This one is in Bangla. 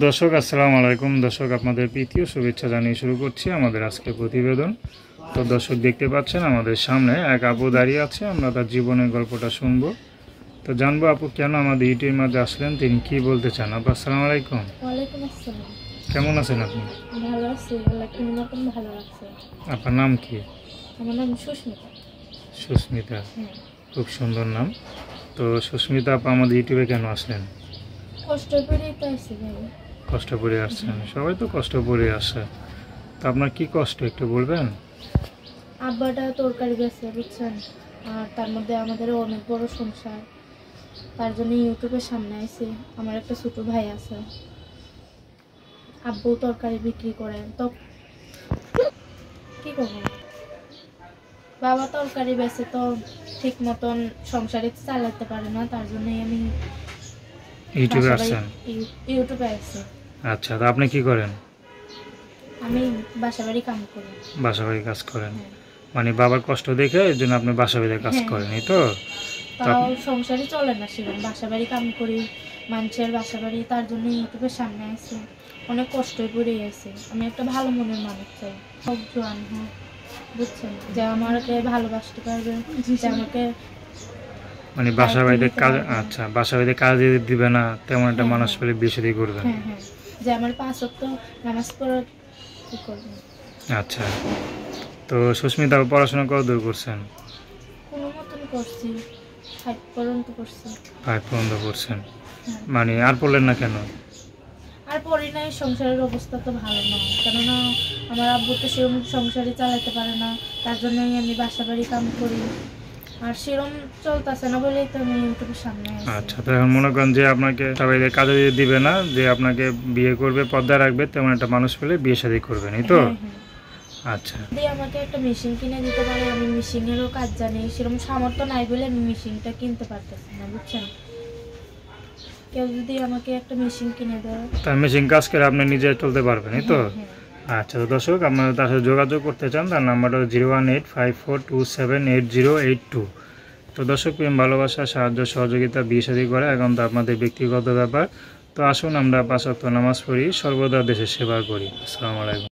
দর্শক আসসালামু আলাইকুম। দর্শক আপনাদের প্রীতীয় শুভেচ্ছা জানিয়ে শুরু করছি আমাদের আজকের প্রতিবেদন। তো দর্শক দেখতে পাচ্ছেন আমাদের সামনে এক আপু দাঁড়িয়ে আছে আমরা তার জীবনের গল্পটা শুনব। তো জানব আপু কেন আমাদের ইউটিউবের মাঝে আসলেন তিনি কি বলতে চান? আপু আসসালামু আলাইকুম। কেমন আছেন আপনি? আপনার নাম কি? আমার নাম সুস্মিতা। সুস্মিতা। হ্যাঁ। খুব সুন্দর নাম। তো সুস্মিতা আপু আমাদের ইউটিউবে কেন আসলেন? কষ্ট ভাই। কষ্ট করে আসছেন? সবাই তো কষ্ট করে আসে তো আপনার কি কষ্ট, একটু বলবেন? আব্বাটা তরকারি গেছে বুঝছেন? আর তার মধ্যে আমাদের অনেক বড় সংসার। তার জন্য ইউটিউবের সামনে আইছি। আমার একটা ছোট ভাই আছে। আব্বু তরকারি বিক্রি করে। তো কি করব? বাবা তরকারি বেছে তো ঠিক মতন সংসারে চালাতে পারে না। তার জন্যই আমি ইউটিউবে বাসাবাড়ি- আসছেন? ইউটিউবে আসছি। আচ্ছা তো আপনি কি করেন? আমি বাসা বাড়ি কাম করি। বাসা বাড়ি কাজ করেন। হ্যাঁ। মানে বাবার কষ্ট দেখে এর জন্য আপনি বাসা বাড়িতে কাজ হ্যাঁ। করেন এই তো তাও সংসারে চলে না সেরকম বাসা বাড়ি কাম করি মানুষের বাসা বাড়ি তার জন্য ইউটিউবের সামনে আছে অনেক কষ্টই পড়ে আছে আমি একটা ভালো মনের মানুষ চাই। সব জোয়ান হোক বুঝছেন? যে আমাকে ভালোবাসতে পারবে যে আমাকে মানে বাসা বাড়িতে কাজ আচ্ছা বাসা বাড়িতে কাজ দিতে দিবে না তেমন একটা হ্যাঁ, মানুষ হ্যাঁ। পেলে বিয়ে শাদী করবেন হ্যাঁ হ্যাঁ। যে আমার পাঁচ অক্ট নামাজ পড়া আচ্ছা। তো সুস্মিতা পড়াশোনা কত দূর করছেন? কোনো মতন করছি। ফাইভ পর্যন্ত করছি। ফাইভ পর্যন্ত করছেন। হ্যাঁ। মানে আর পড়লেন না কেন? আর পড়ি নাই সংসারের অবস্থা তো ভালো না। কেননা আমার আব্বু তো সেরকম সংসারে চালাতে পারে না। তার জন্যই আমি বাসা বাড়ি কাম করি। আর সেরকম চলতেছে না বলেই তো আমি ইউটিউবের সামনে আচ্ছা তো এখন মনে করেন যে আপনাকে সবাই কাজে দিয়ে দিবে না যে আপনাকে বিয়ে করবে পর্দা রাখবে তেমন একটা মানুষ পেলে বিয়ে শাদী করবেন এই তো? হ্যাঁ, হ্যাঁ। আচ্ছা। যদি আমাকে একটা মেশিন কিনে দিতে পারে আমি মেশিনেরও কাজ জানি সেরকম সামর্থ্য নাই বলে আমি মেশিনটা কিনতে পারতেছি না বুঝছেন? কেউ যদি আমাকে একটা মেশিন কিনে দেয়। তার মেশিন কাজ করে আপনি নিজে চলতে পারবেন এই তো? হ্যাঁ। আচ্ছা তো দর্শক, আপনারা তার সাথে যোগাযোগ করতে চান, তার নাম্বারটা zero one eight five four two seven eight zero eight two. তো দর্শক, প্রেম, ভালোবাসা, সাহায্য, সহযোগিতা বিয়ে করে এখন তো আপনাদের ব্যক্তিগত ব্যাপার। তো আসুন আমরা পাঁচ ওয়াক্ত নামাজ পড়ি, সর্বদা দেশের সেবা করি। আসসালামু আলাইকুম।